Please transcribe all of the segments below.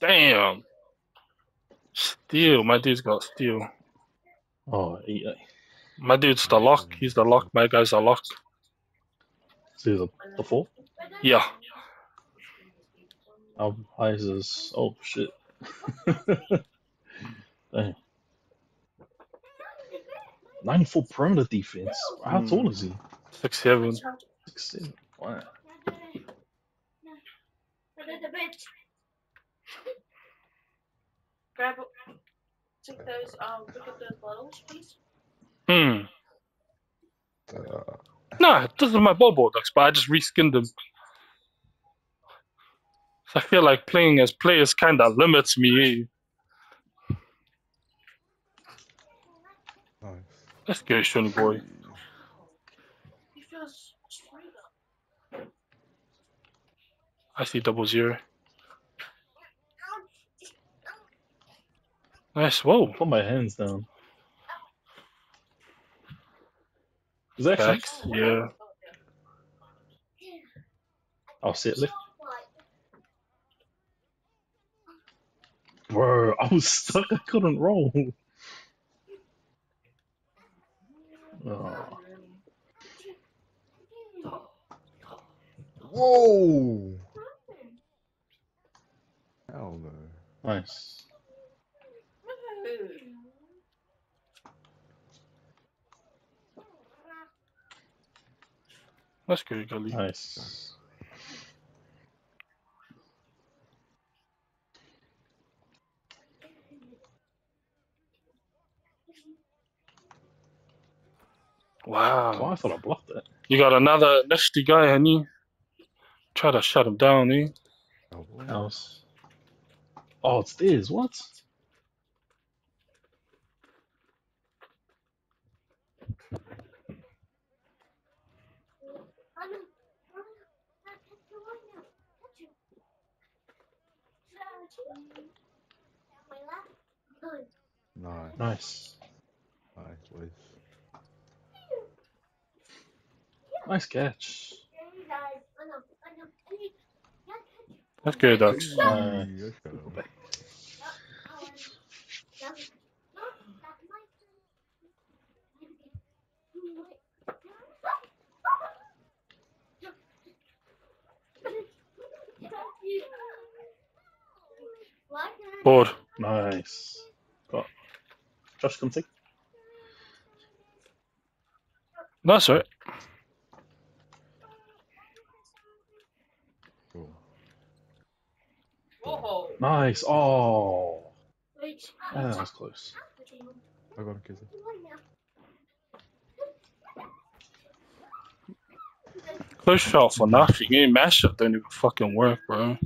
Damn. Steal. My dude's got steal. Oh, yeah. Uh, my dude's the lock. He's the lock. My guy's the lock. So the, the four? Yeah. How high is his? Oh, shit. Damn. 94 perimeter defense. How hmm. tall is he? Six seven. Six, seven. Wow. Grab, take those, um, look at those bottles, please. Hmm. Uh, Nah, this is my Bobo ducks, but I just reskinned them. I feel like playing as players kind of limits me. nice. Let's go, Shonny boy. He feels. I see double zero. Nice. Whoa. Put my hands down. Is that actually? Facts. Yeah. I'll sit lift. Bro, I was stuck. I couldn't roll. Oh, Whoa! Hell no. nice. Let's go, Gully. Nice. Oh, Wow. I thought I blocked that. You got another nifty guy, honey. Try to shut him down, eh? Oh. Else. Oh, it's theirs. What? Nice. Nice. Nice, boys. Nice catch. That's good, go, Ducks. Uh, Hey, let's go. Board. Nice. Got. Josh, come take. That's right. Cool. Whoa. Nice. Oh. Wait. Yeah, that was close. I got a kiss. Close shot for nothing. Ain't mashup don't even fucking work, bro.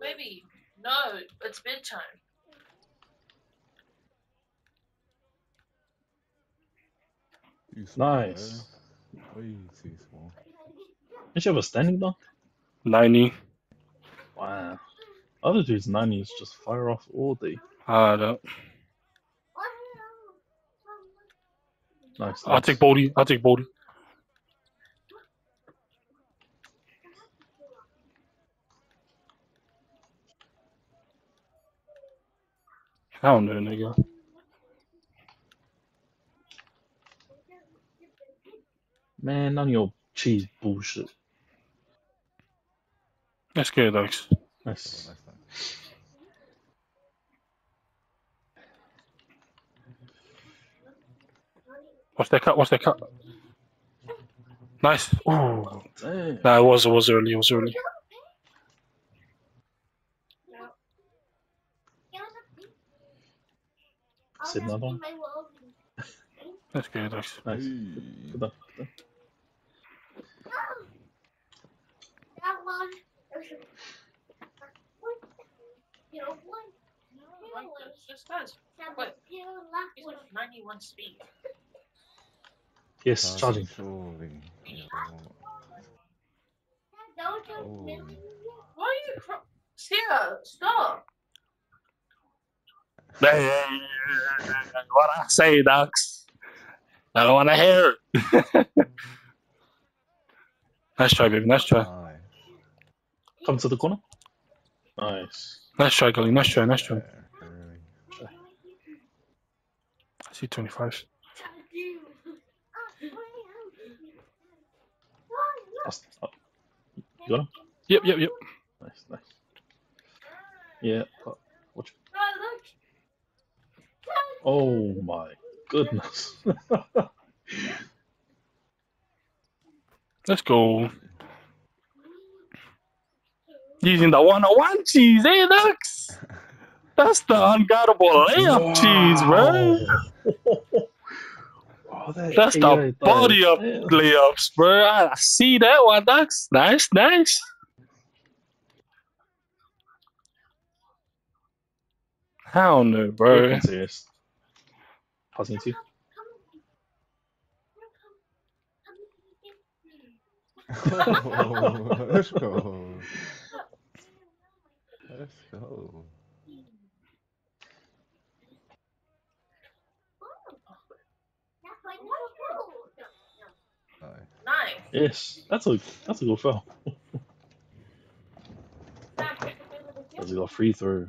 Baby, no, it's bedtime. Too small, Nice. Way too small. Did you have a standing dunk? 90. Wow. Other dude's 90s just fire off all day. I don't. Nice. I'll take Baldy. I'll take Baldy. I don't know, nigga. Man, none of your cheese bullshit. Let's go, Ducks. Oh, Nice. nice, nice. What's that cut? What's that cut? Nice. Ooh. Damn. Nah, it was, it was early. It was early. Sit another one. Let's go, Ducks. Nice. Hey. Good dunk. Good dunk. Like this, just does. He's got 91 speed. Yes, Charging. Oh. Why are you cr- Sia, stop. what I say, Ducks. I don't want to hear it. nice try, baby. Nice try. Nice. Come to the corner. Nice. Nice try, Gully. Nice try. Nice try. I see 25. That's, uh, you got him? Yep, yep, yep. Nice, nice. Yeah. Watch. Oh my goodness. Let's go. Using the 101 cheese, eh, Dux? That's the unguardable layup cheese, bro. Oh, that That's the body dive. up Yeah. layups, bro. I see that one, Dux. Nice, nice. Hell no, bro. Fucking serious. Passing to you. Oh, let's go. Let's go. Nice. Nice. Yes, that's a that's a good foul. Does he got free throw?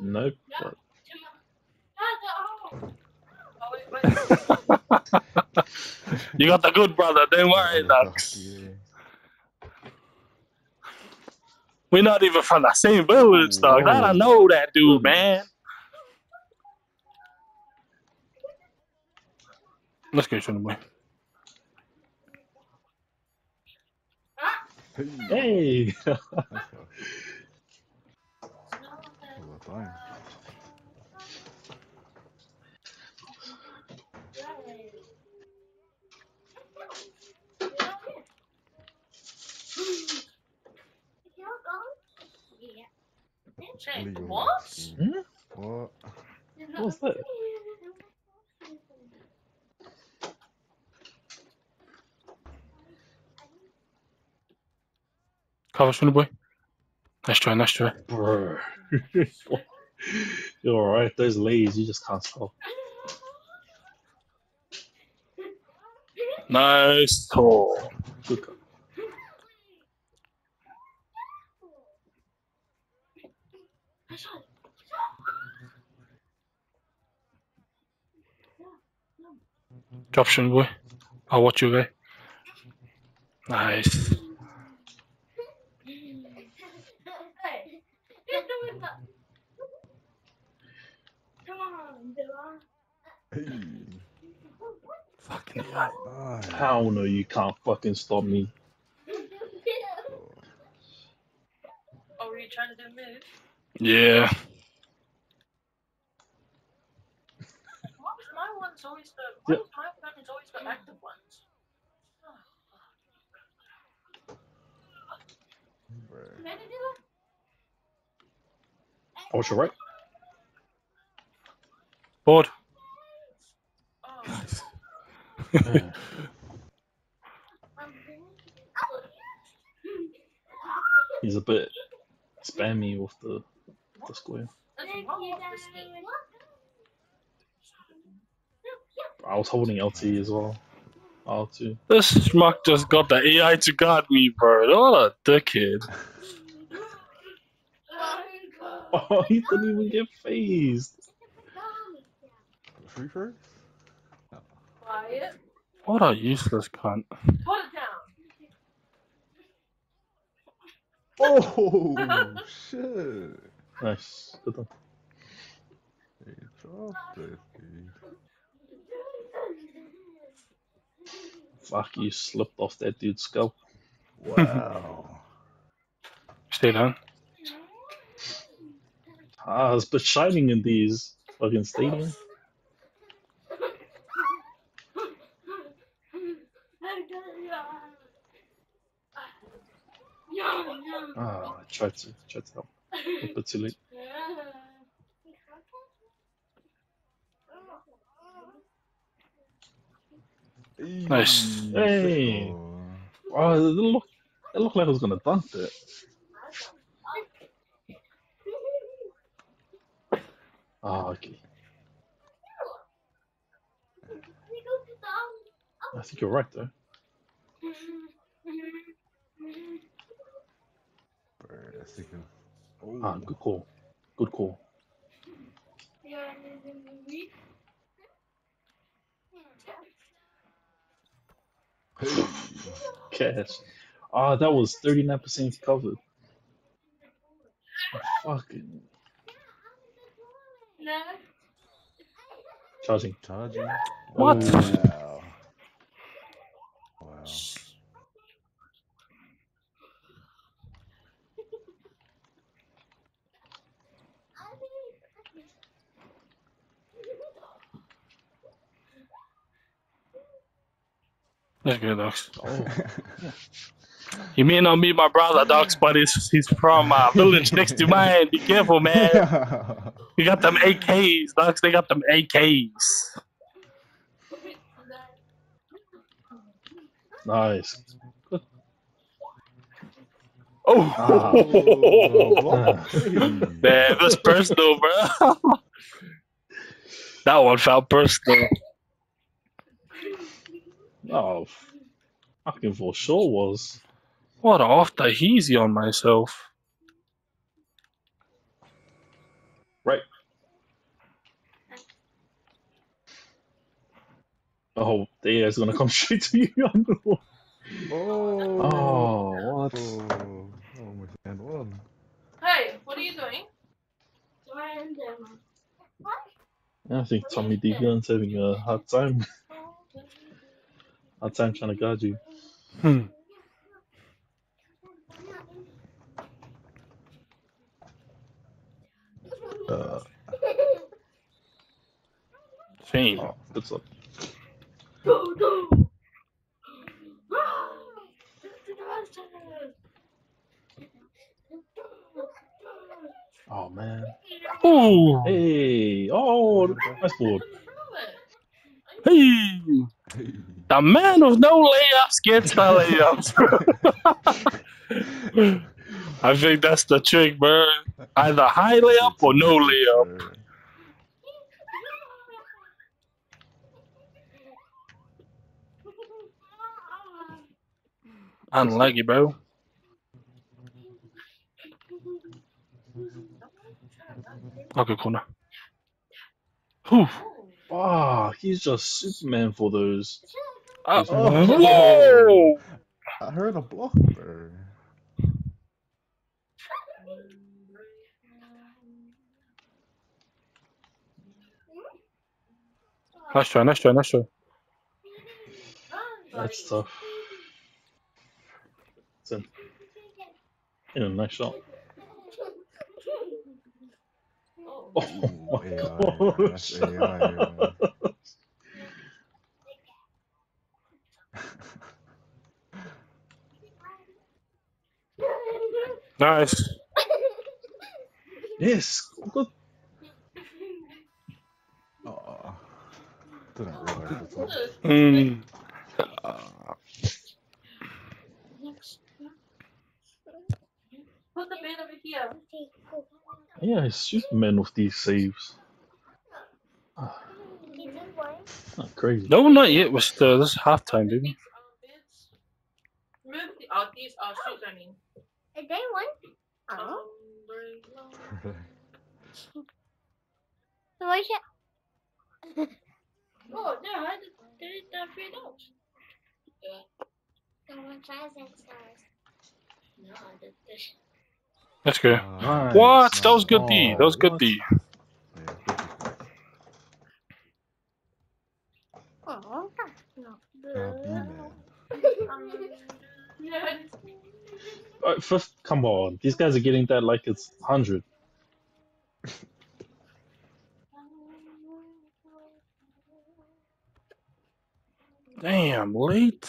Nope. But wait, wait. You got the good brother, don't worry, Dux. Yeah. We're not even from the same village, dog. I don't know that dude, man. Let's get go, Shunny boy. Hey. hey, Let's go. Well done. Shit, Legal. what? Hmm? What? What's was that? Cover, Shunny boy. Nice try, nice try. Bro. You're alright. Those lays, you just can't stop. Nice tall. Good cut. Drop, Shunny boy. I'll watch you, guy. Nice. Hey. Fucking AI. Nice. Hell no, you can't fucking stop me. Oh, were you trying to do a move? Yeah. Why was my one's always the why Yeah. was my weapons always the active ones? Bruh. Watch your right. Board. Oh, Yeah. He's a bit spammy with the the square. that's wrong with this game. I was holding LT as well. R2. This schmuck just got the AI to guard me, bro. What a dickhead. Oh, he didn't even get phased. Free first? Quiet. What a useless cunt. Put it down. Oh, shit. Nice. Good done. He dropped it, dude. Fuck, you slipped off that dude's scalp. Wow. Stay down. Ah, it's been shining in these fucking stadium. Ah, I tried to, tried to help. A bit. Nice. Hey, Hey. Oh, it looked, it looked like I was gonna dunk it. Ah, okay. I think you're right though. Bruh. That's thinking. Oh, Ah, good call. Good call. hey. Cash. Ah, that was 39% covered. Fucking charging. Charging. What? Wow. Wow. That's good, Docs. Oh, He may not be my brother, Docs, but he's, he's from uh, village next to mine. Be careful, man. You got them AKs, Docs. They got them AKs. nice. Oh, Oh, block. Man, that's personal, bro. that one felt personal. Oh, fucking for sure was. What after the easy on myself. Right. Oh, the AI's gonna come straight to you. Oh. oh, what? Oh, oh my hand one. Hey, what are you doing? I think Tommy D Gunn's having a hard time. Hard time trying to guard you. Hmm. Uh, Shame. oh, good stuff. Oh man. Ooh. Hey. Oh, nice board. Hey. The man with no layups gets the layups. I think that's the trick, bro. Either high layup or no layup. Unlucky, bro. Okay, corner. Whew. Ah, he's just Superman for those. Uh, Oh. whoa! I heard a block there. Nice try, nice try, nice try. That's tough. It's in. In a nice shot. Oh Ooh, my AI. That's gosh. AI. man. Nice. Yes, good. Oh, didn't realize it's on. Mm. Put the bed over here. Yeah, he's Superman with these saves. Ah, not crazy. No, not yet. We're still, this is halftime, baby. Move the, oh, these are shoes, I mean. Is there one? Um, Oh. very low. So why should Oh, yeah, I did, did that three dogs. someone tries and stars? No, I did this. Let's go. Ah, Nice. What? That was good D. That was Oh, good what? D. yeah, good. Oh, that's not good. B-man. Yeah. First, come on. These guys are getting that like it's 100. Damn, late.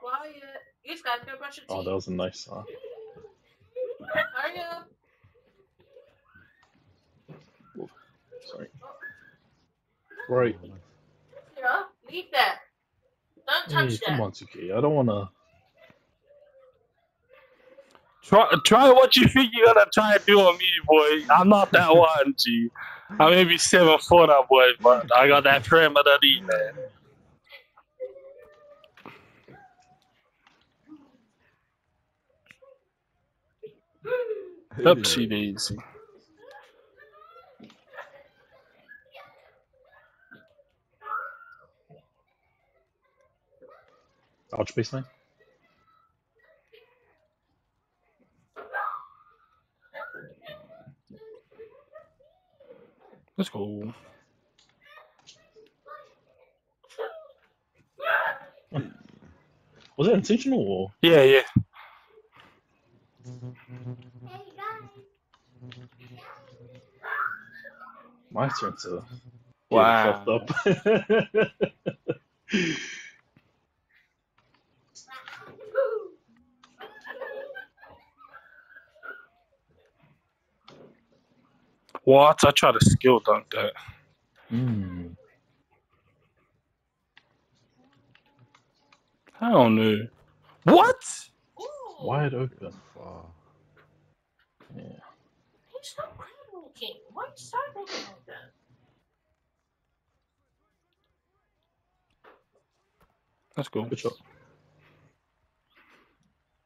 Quiet. These guys go brush your teeth. Oh, that was a nice. Uh, Hurry up. sorry. Right. Yeah, leave that. Don't touch Hey, that. come on, 2K. I don't want to. Try, try what you think you're gonna try and do on me, boy. I'm not that one, G. I may be seven foot up, boy, but I got that perimeter D, man. Upsy daisy. Ouch, baseline. Let's go. Was that intentional or? Yeah, yeah. My turn to get Wow. fucked up. What? I tried to skill dunk that. mm. I don't know. What? Ooh. Wide open. Far. Yeah. He's. Why is that looking like that? Let's go. Good shot.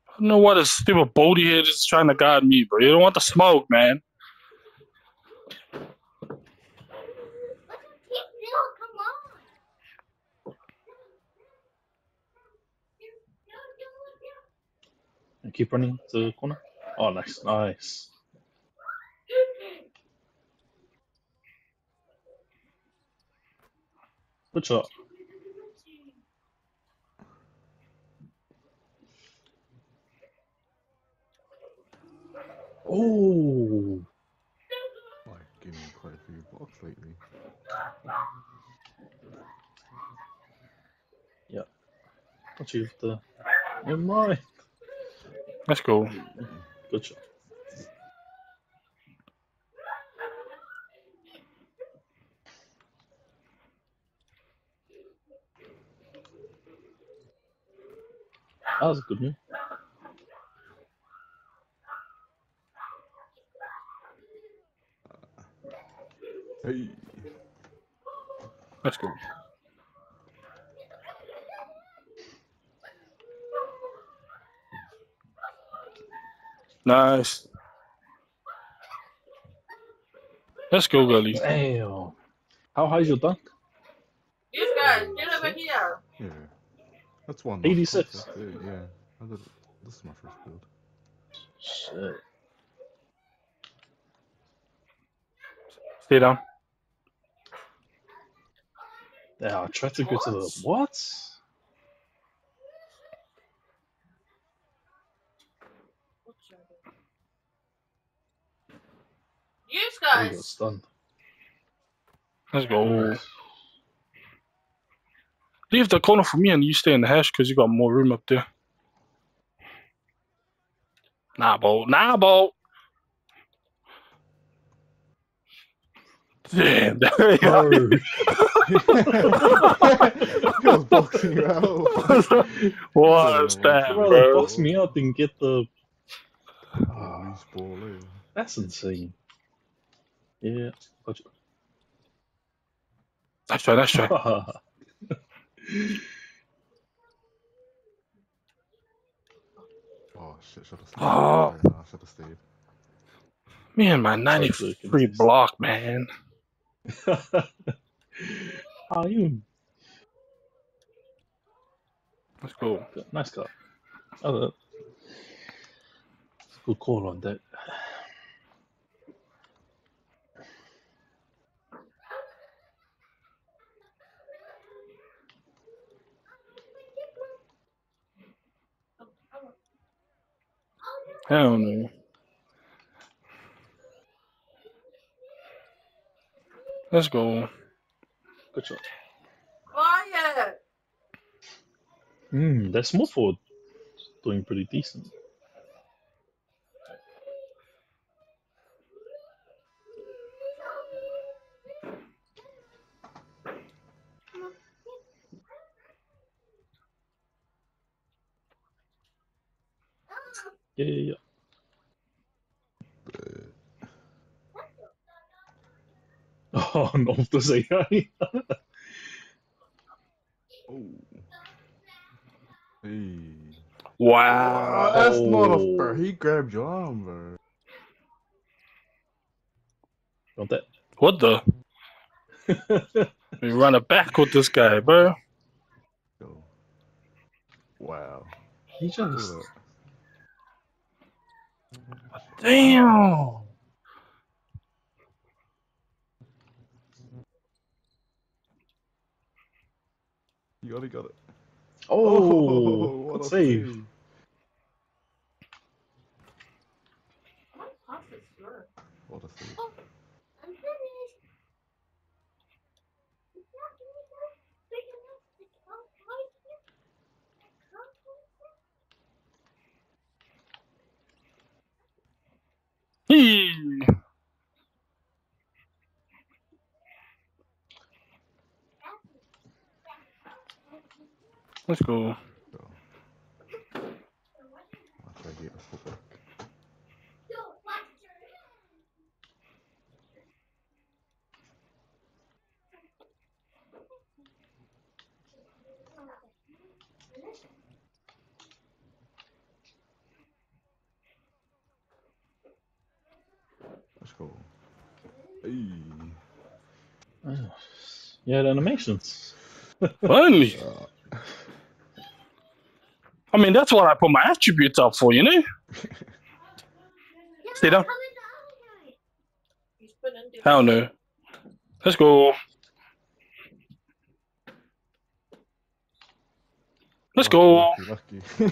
I don't know what this stupid Bodie here is trying to guide me, bro. You don't want the smoke, man. Keep still. Come on. And keep running to the corner. Oh, nice, nice. Good shot. Oh, Like, giving me quite a few blocks lately. don't you have to? Never mind. Let's go. Good shot. That was a good move. Hey. Let's go. Nice. Let's go, Gully. Damn. How high is your dunk? These guys, get over here. Yeah. That's one. 86. Yeah. Did, this is my first build. Shit. Stay down. Yeah, I tried to go to the what? These you got guys. stunned. Let's go. Leave the corner for me and you stay in the hash because you got more room up there. Nah, bro. Nah, bro. Damn. there you go. he was boxing you out. What's that, Bro, bro? box me out and get the. Oh, loose ball, that's insane. Yeah. Got you. Nice try, nice try. Oh shit, should have stayed. Oh. Yeah, I should have stayed. Me my Sorry, 93 block, man. How you? That's cool. go. Nice cut. Oh, good call on that. Hell no. Let's go. Good shot. Quiet. Hmm, that small forward doing pretty decent. Yeah, yeah, yeah. Oh, no te säga. Oh. Hey. Wow. that's not a fair. He grabbed your arm, bro. Want that? What the? We run it back with this guy, bro. Wow. he just. Look Damn. You already got it. Oh, what good a save. My pass is slow. What a save. Hee. Let's go. Go. I'll try to get a football. Don't watch your Let's go. Hey. Yeah, the animations. Finally. Uh, I mean, that's what I put my attributes up for, you know? Stay down. How is the other guy? He's put in there. Hell no. Let's go. Let's go. Lucky, lucky.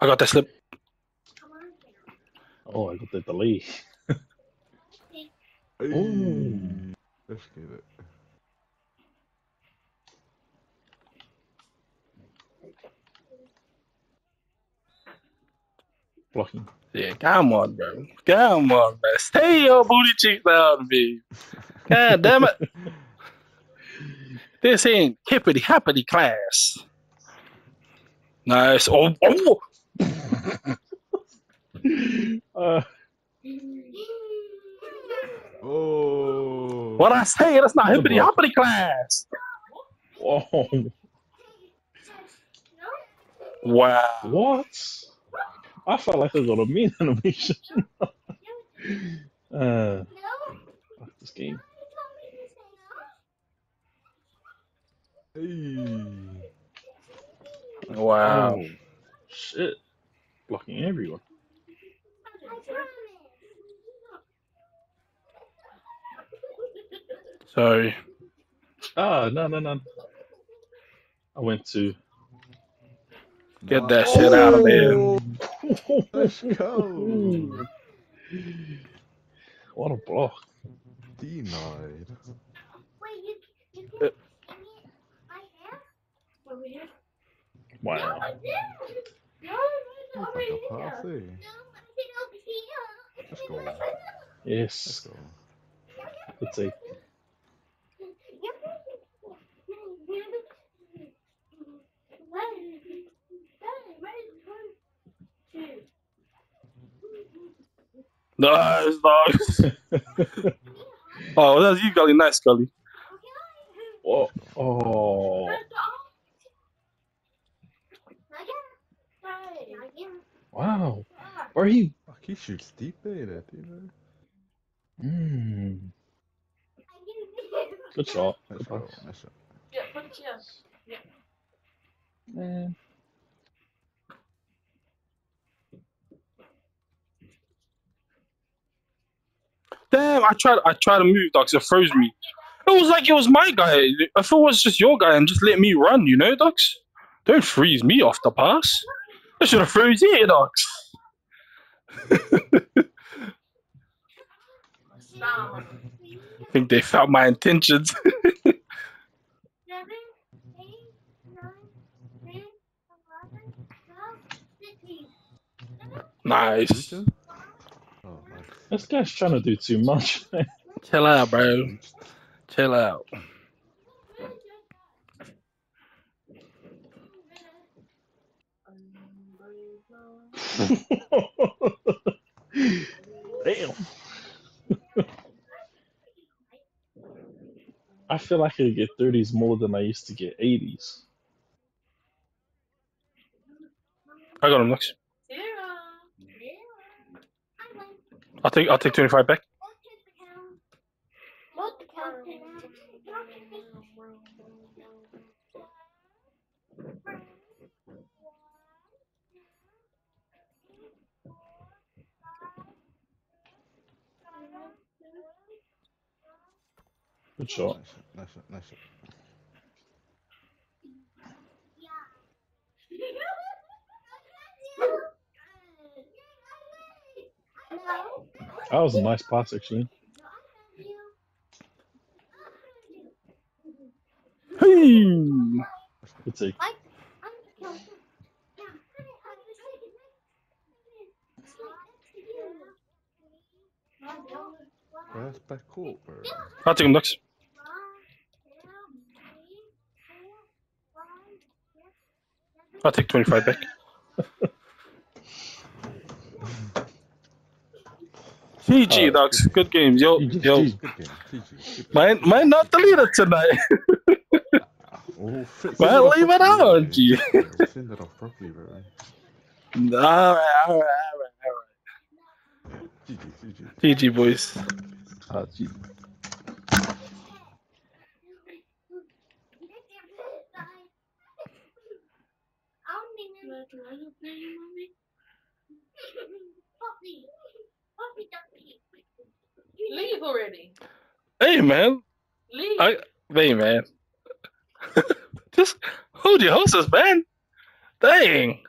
I got that slip. Come on, Sam. Oh, I got the delay. Hey. Ooh. Let's get it. Blocking. Yeah, come on, bro. Come on, man. Stay your booty cheeks out of me. God damn it. This ain't hippity happity class. Nice. Oh, oh. Uh, Oh. What I say? That's not hippity hoppity class. oh, No? Wow. what? I felt like I got a mean animation. uh, No? fuck this game. You told me to say no? Hey. Wow. Oh, shit. Blocking everyone. I promise. Sorry. Ah, no, no, no. I went to. Get that shit out of there. Let's go. What a block. Denied. Wait, you, you can Uh. hang it? Over here. No, Wow. I didn't. No, it's Like over a here. party. No, I said over here. Let's go. Let's Yes. go. Let's see. Nice, nice. Oh, that's you, Gully. Nice, Gully. Oh, oh. Wow. Or he. Fuck, he shoots deep there, that dude. Mm, good shot. Let's Good Nice shot. Yeah, put it here. Man. I tried. I tried to move, Ducks. It froze me. It was like it was my guy. I thought it was just your guy, and just let me run. You know, Ducks. Don't freeze me off the pass. I should have froze you, Ducks. Stop. I think they felt my intentions. nice. This guy's trying to do too much. Chill out, bro. Chill out. Damn. I feel like I get 30s more than I used to get 80s. I got him, Ducks. Zero. I'll take I'll take twenty five back. Not the counter. Good shot. Nice shot, nice shot, nice shot. No. That was a nice pass, actually. Hey. Good take. That's back court, bro. I'll take him next. I'll take twenty five back. GG, Uh, dogs. Good games. Yo, GG. yo. Good game, GG. Good game. Mine, mine not the leader tonight. Oh, fit- Man, send off leave it properly, out, bro. G. Bro, Send it off properly, bro. all right, all right, all right, GG, GG. all right. GG, boys. Ah, gee. Leave already. Hey, man. Leave. I, hey, man. Just hold your horses, man. Dang.